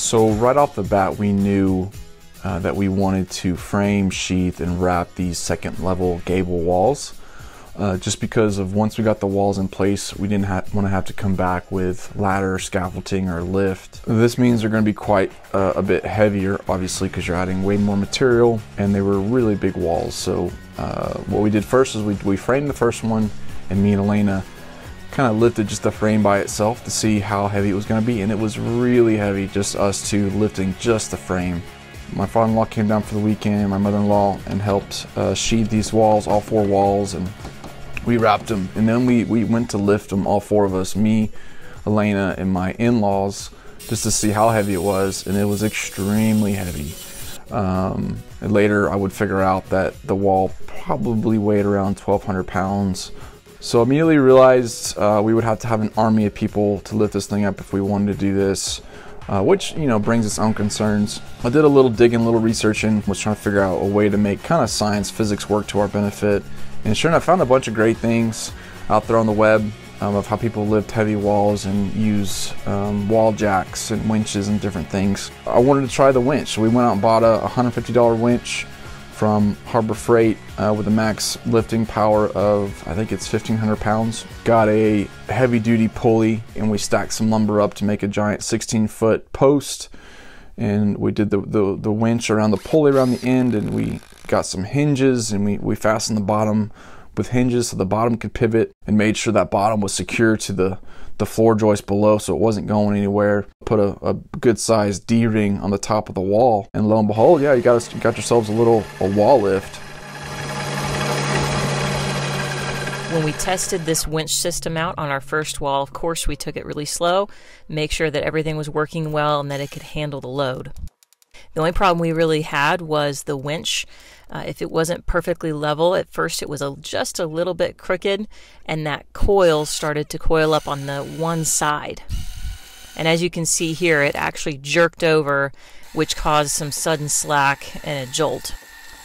So right off the bat, we knew uh, that we wanted to frame, sheath, and wrap these second level gable walls. Uh, just because of once we got the walls in place, we didn't want to have to come back with ladder, scaffolding, or lift. This means they're going to be quite uh, a bit heavier, obviously, because you're adding way more material, and they were really big walls. So uh, what we did first is we, we framed the first one, and me and Elena kind of lifted just the frame by itself to see how heavy it was going to be and it was really heavy just us two lifting just the frame. My father-in-law came down for the weekend my mother-in-law and helped uh, sheathe these walls all four walls and we wrapped them and then we, we went to lift them all four of us me elena and my in-laws just to see how heavy it was and it was extremely heavy. Um, and later i would figure out that the wall probably weighed around 1200 pounds so immediately realized uh, we would have to have an army of people to lift this thing up if we wanted to do this, uh, which you know brings its own concerns. I did a little digging, a little researching, was trying to figure out a way to make kind of science, physics work to our benefit. And sure enough, I found a bunch of great things out there on the web um, of how people lift heavy walls and use um, wall jacks and winches and different things. I wanted to try the winch, so we went out and bought a $150 winch from Harbor Freight uh, with a max lifting power of, I think it's 1,500 pounds. Got a heavy duty pulley and we stacked some lumber up to make a giant 16 foot post. And we did the, the, the winch around the pulley around the end and we got some hinges and we, we fastened the bottom with hinges so the bottom could pivot and made sure that bottom was secure to the, the floor joist below so it wasn't going anywhere. Put a, a good sized D ring on the top of the wall, and lo and behold, yeah, you got you got yourselves a little a wall lift. When we tested this winch system out on our first wall, of course, we took it really slow, make sure that everything was working well and that it could handle the load. The only problem we really had was the winch. Uh, if it wasn't perfectly level, at first it was a, just a little bit crooked, and that coil started to coil up on the one side. And as you can see here, it actually jerked over, which caused some sudden slack and a jolt.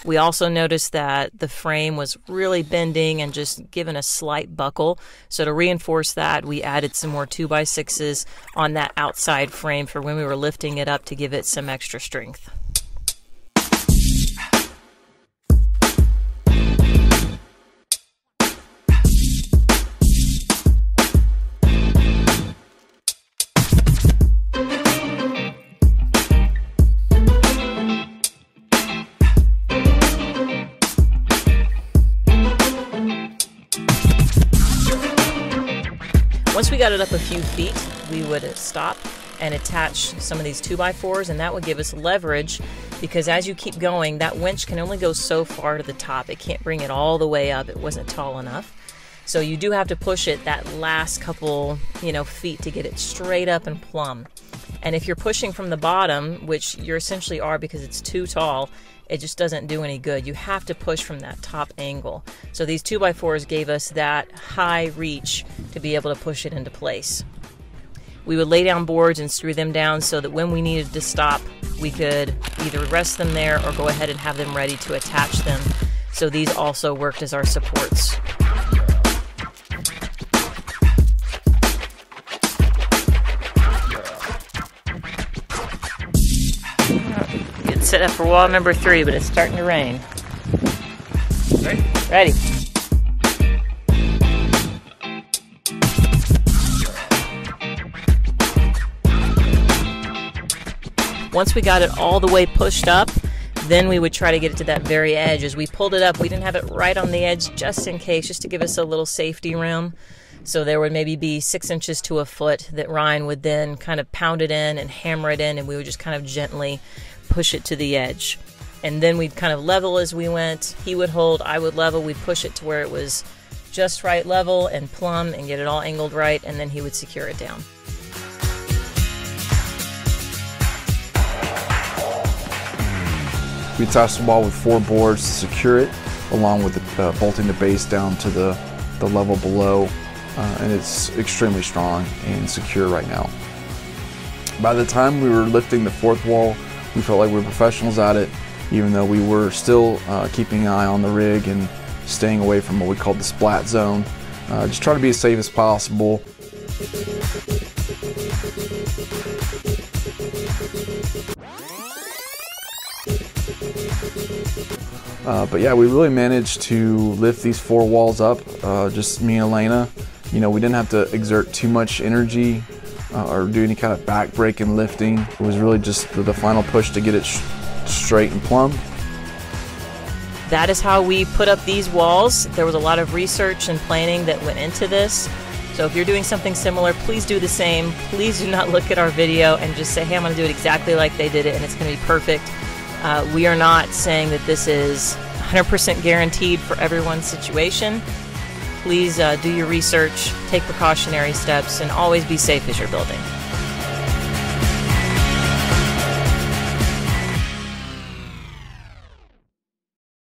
We also noticed that the frame was really bending and just given a slight buckle. So to reinforce that, we added some more 2x6s on that outside frame for when we were lifting it up to give it some extra strength. Once we got it up a few feet, we would stop and attach some of these 2x4s, and that would give us leverage because as you keep going, that winch can only go so far to the top. It can't bring it all the way up, it wasn't tall enough. So you do have to push it that last couple, you know, feet to get it straight up and plumb. And if you're pushing from the bottom, which you essentially are because it's too tall, it just doesn't do any good. You have to push from that top angle. So these 2x4s gave us that high reach to be able to push it into place. We would lay down boards and screw them down so that when we needed to stop, we could either rest them there or go ahead and have them ready to attach them. So these also worked as our supports. Set up for wall number three, but it's starting to rain. Ready? Ready. Once we got it all the way pushed up, then we would try to get it to that very edge. As we pulled it up, we didn't have it right on the edge just in case, just to give us a little safety room. So there would maybe be six inches to a foot that Ryan would then kind of pound it in and hammer it in, and we would just kind of gently push it to the edge. And then we'd kind of level as we went. He would hold, I would level, we'd push it to where it was just right level and plumb and get it all angled right, and then he would secure it down. We attached the wall with four boards to secure it, along with the, uh, bolting the base down to the, the level below, uh, and it's extremely strong and secure right now. By the time we were lifting the fourth wall, we felt like we were professionals at it, even though we were still uh, keeping an eye on the rig and staying away from what we called the splat zone. Uh, just trying to be as safe as possible. Uh, but yeah, we really managed to lift these four walls up, uh, just me and Elena. You know, we didn't have to exert too much energy uh, or do any kind of back breaking lifting. It was really just the, the final push to get it straight and plumb. That is how we put up these walls. There was a lot of research and planning that went into this. So if you're doing something similar, please do the same. Please do not look at our video and just say, hey, I'm going to do it exactly like they did it and it's going to be perfect. Uh, we are not saying that this is 100% guaranteed for everyone's situation. Please uh, do your research, take precautionary steps, and always be safe as you're building.